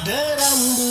Ada rambut um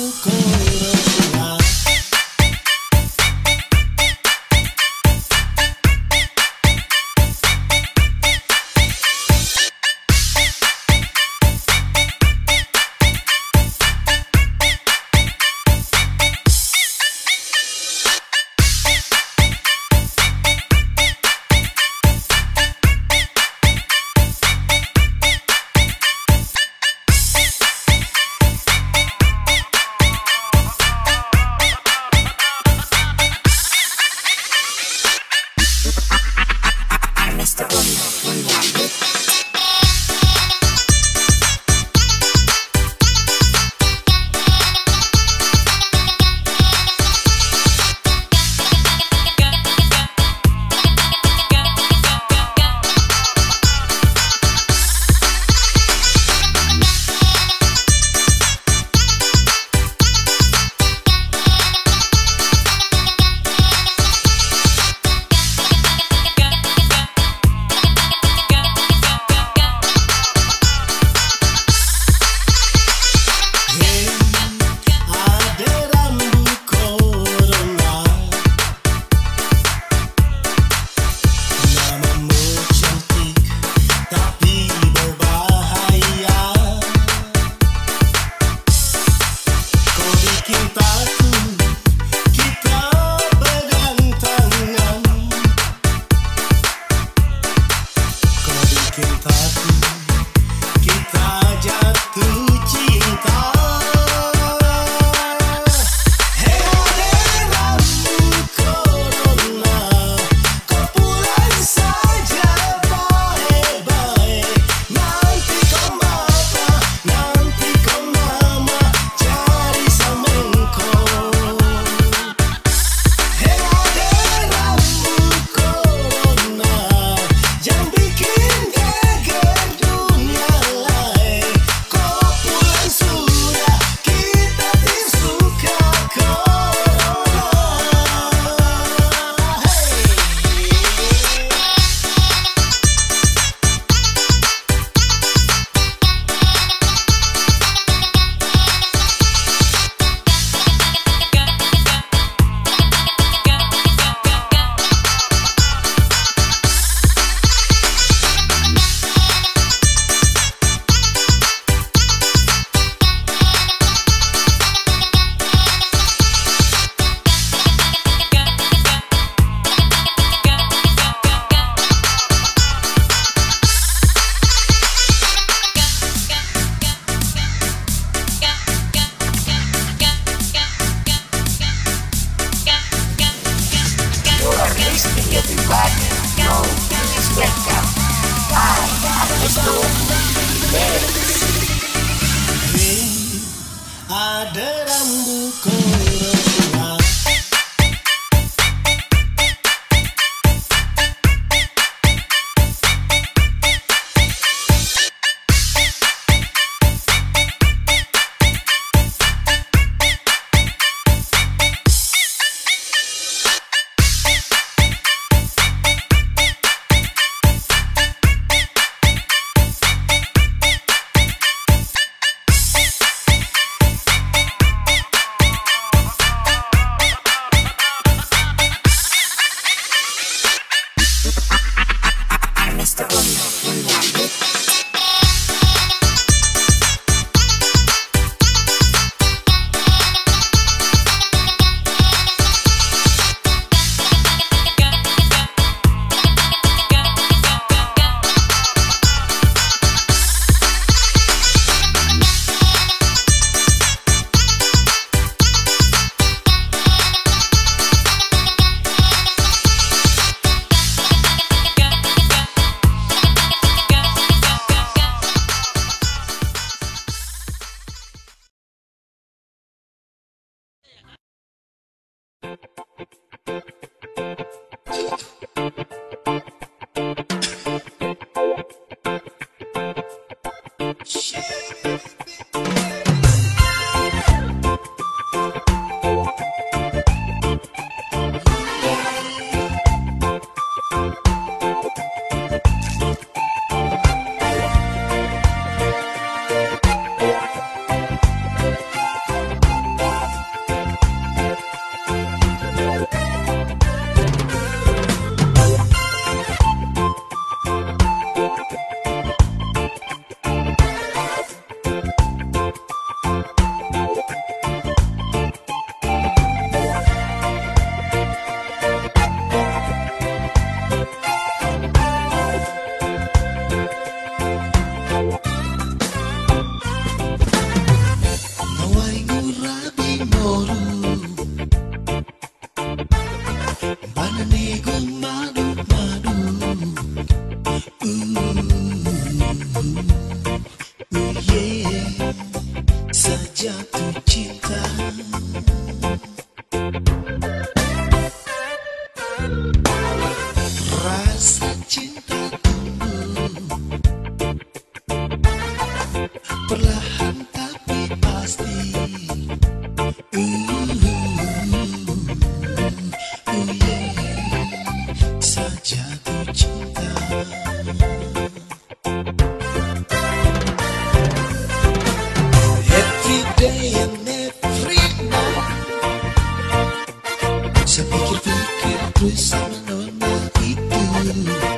you.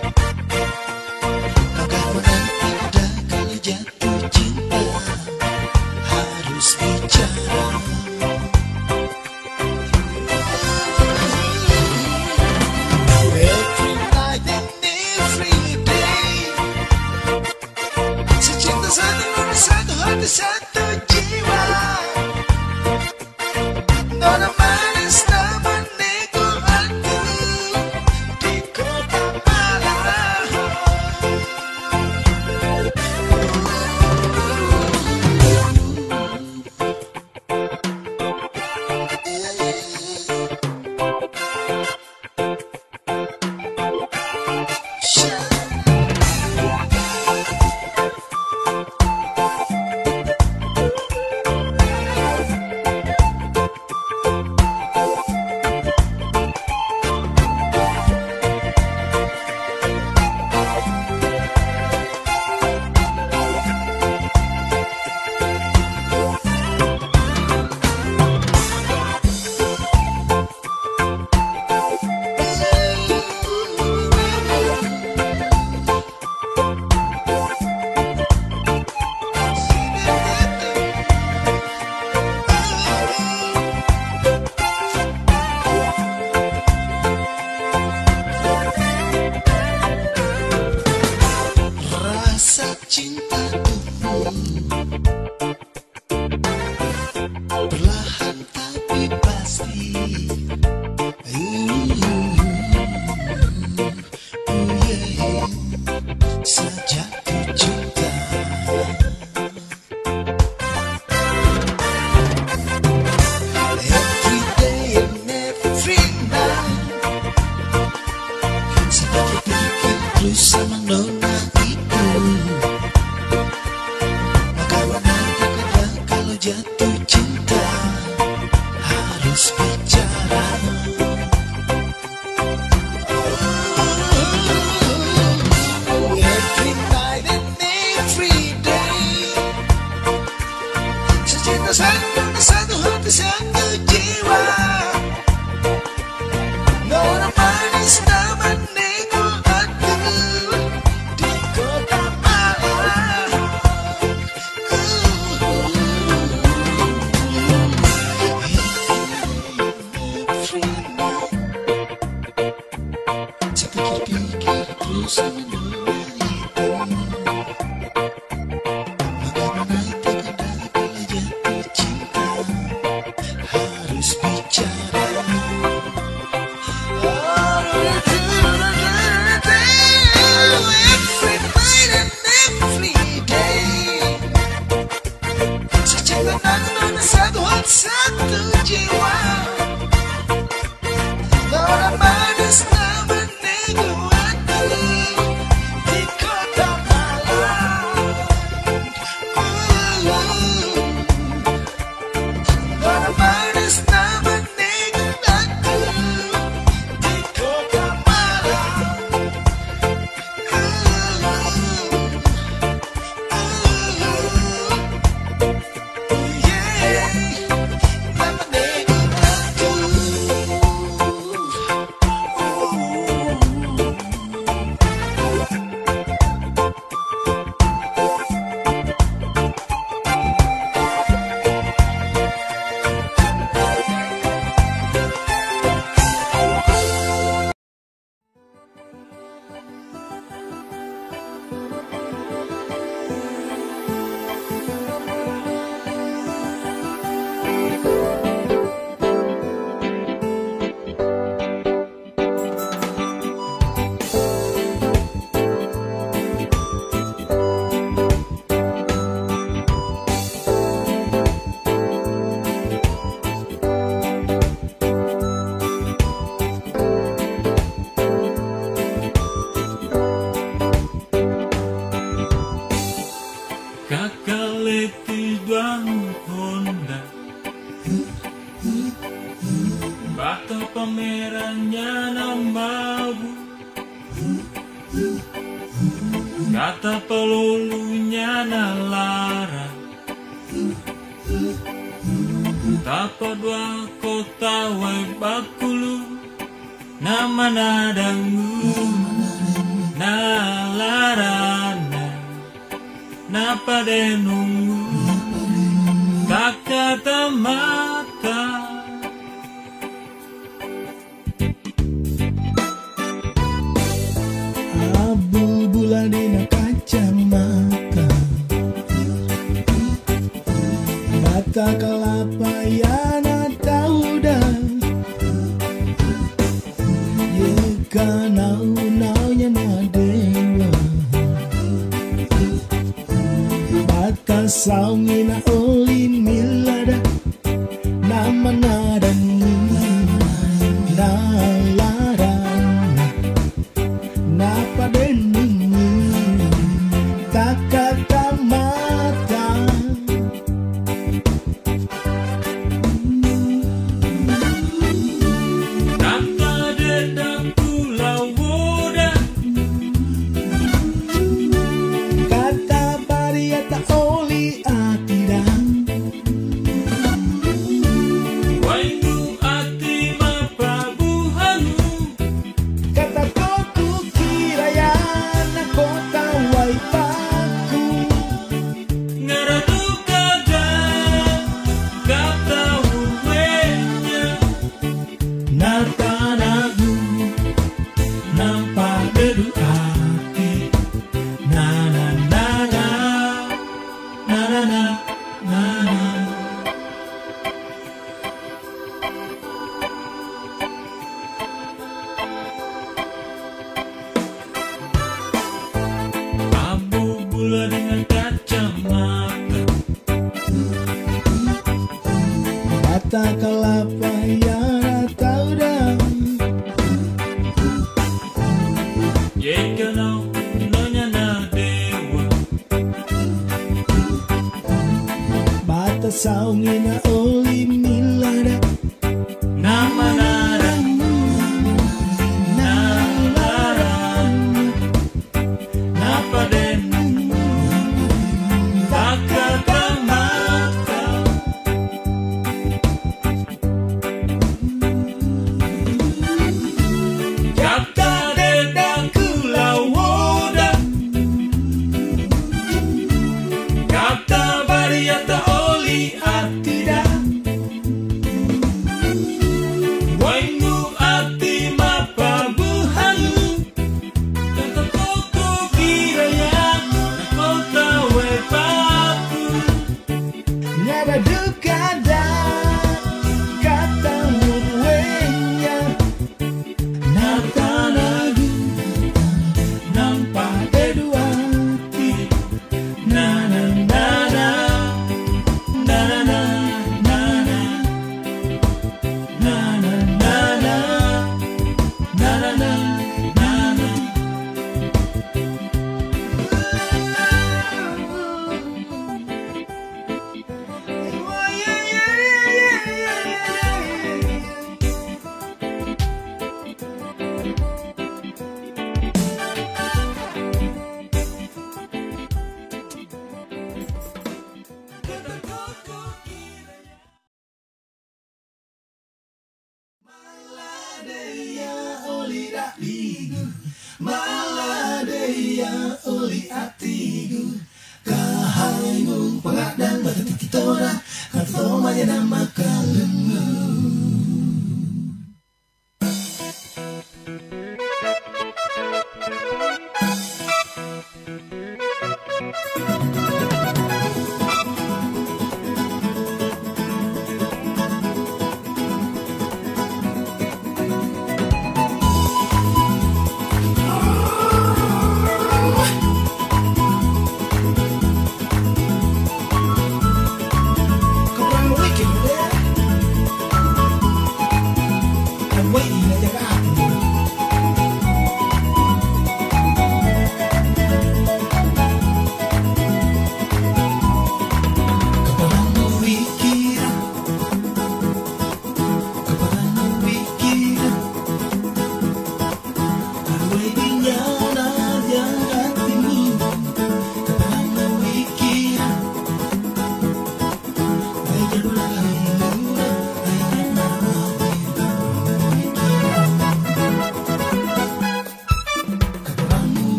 Nirvana.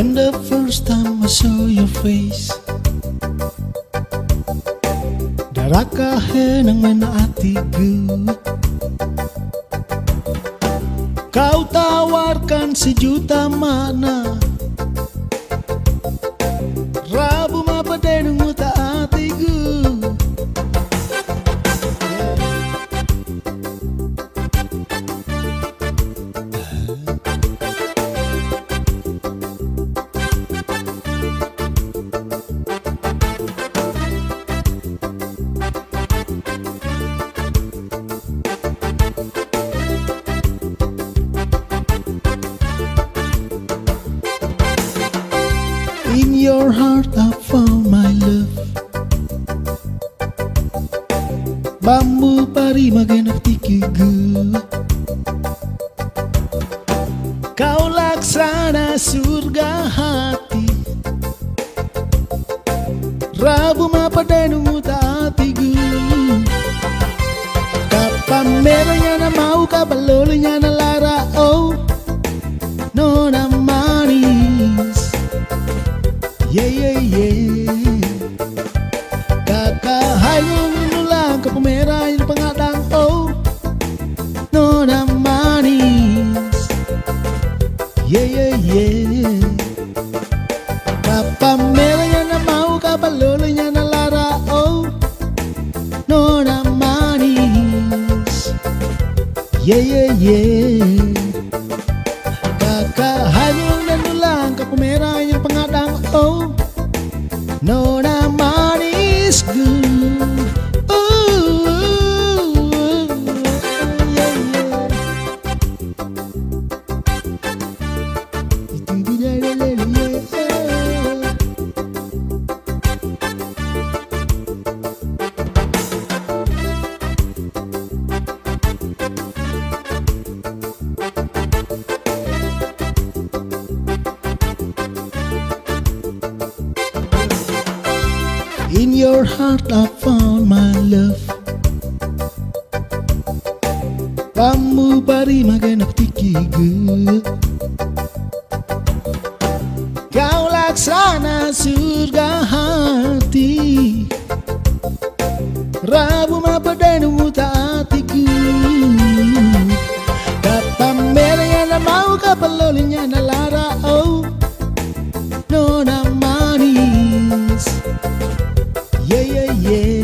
When the first time I saw your face Darakahe ng menatigo Kau tawarkan sejuta mana non manis, Yeah, yeah, yeah. yeah, yeah, yeah.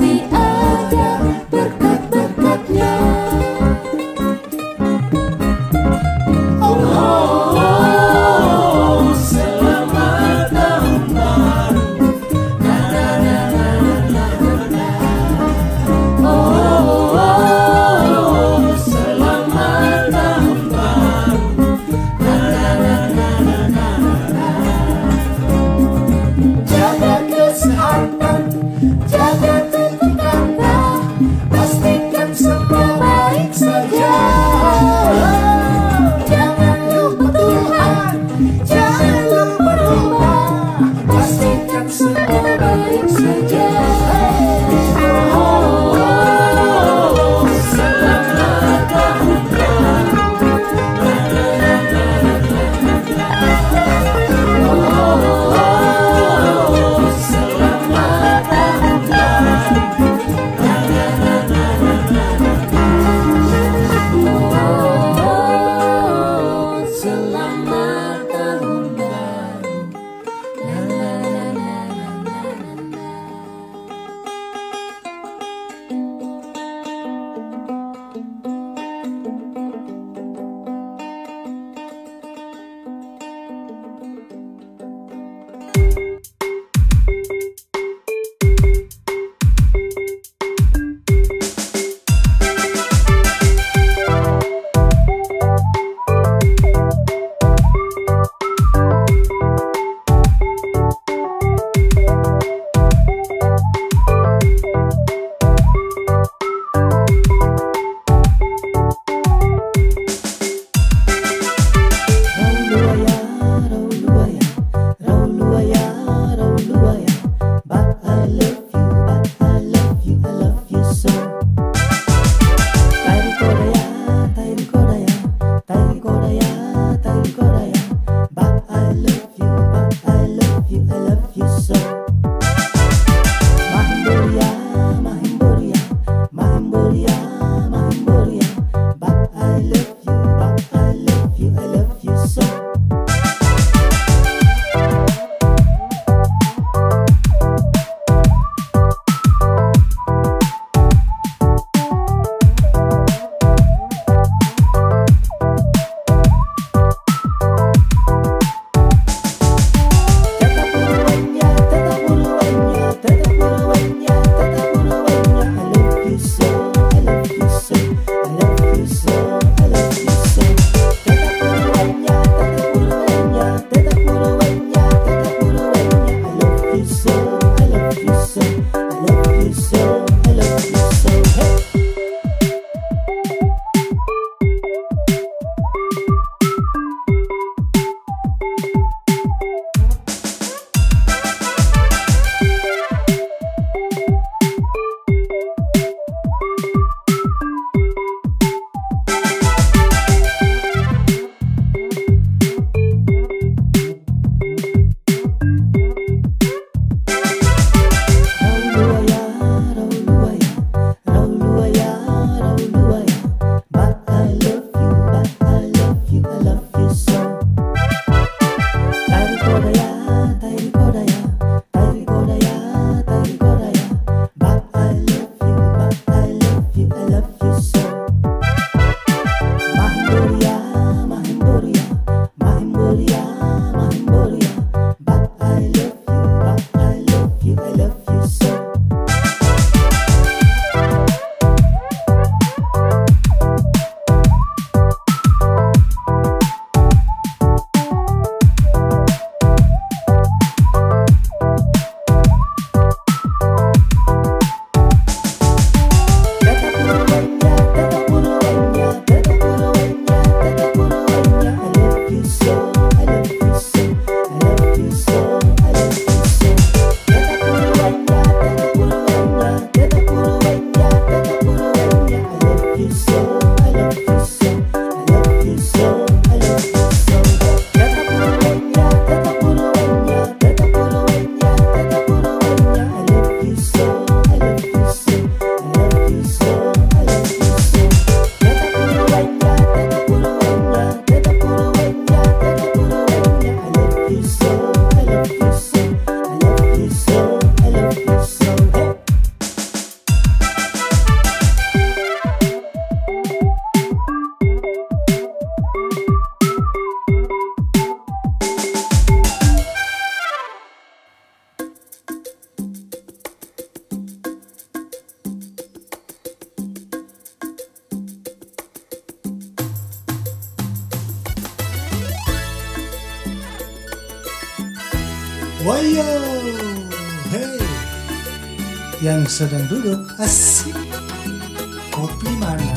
me Wayo, hey, yang sedang duduk asik. Kopi mana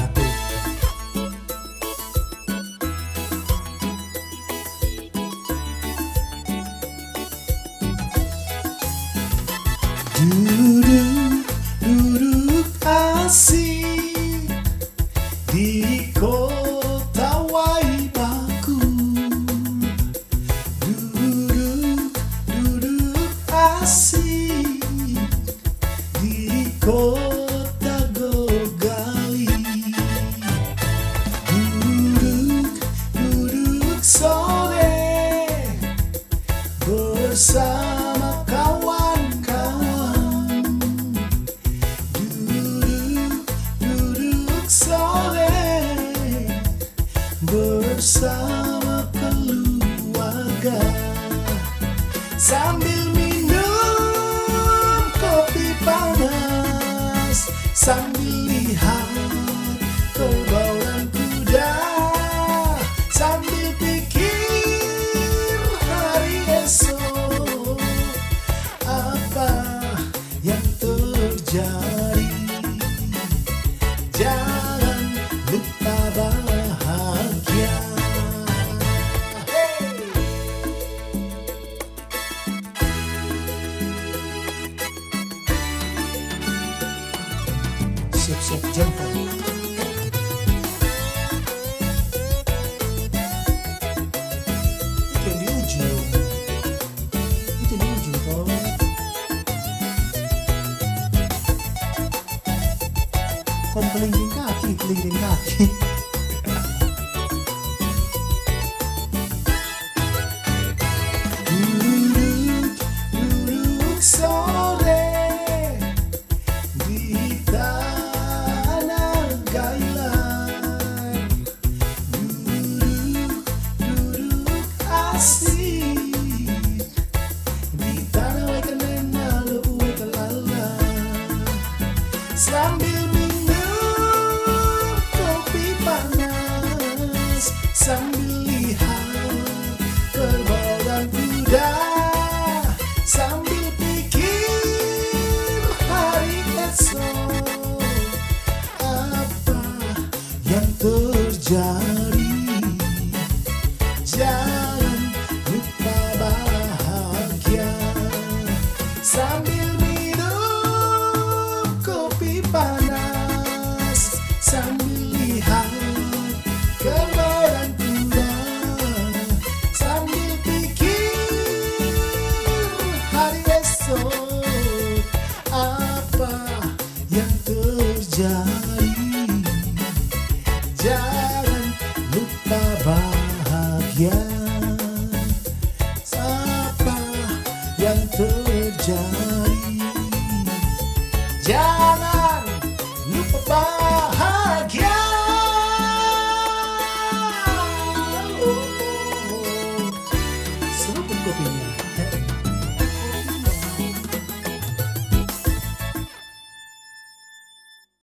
sambil